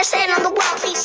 Stand on the wall, please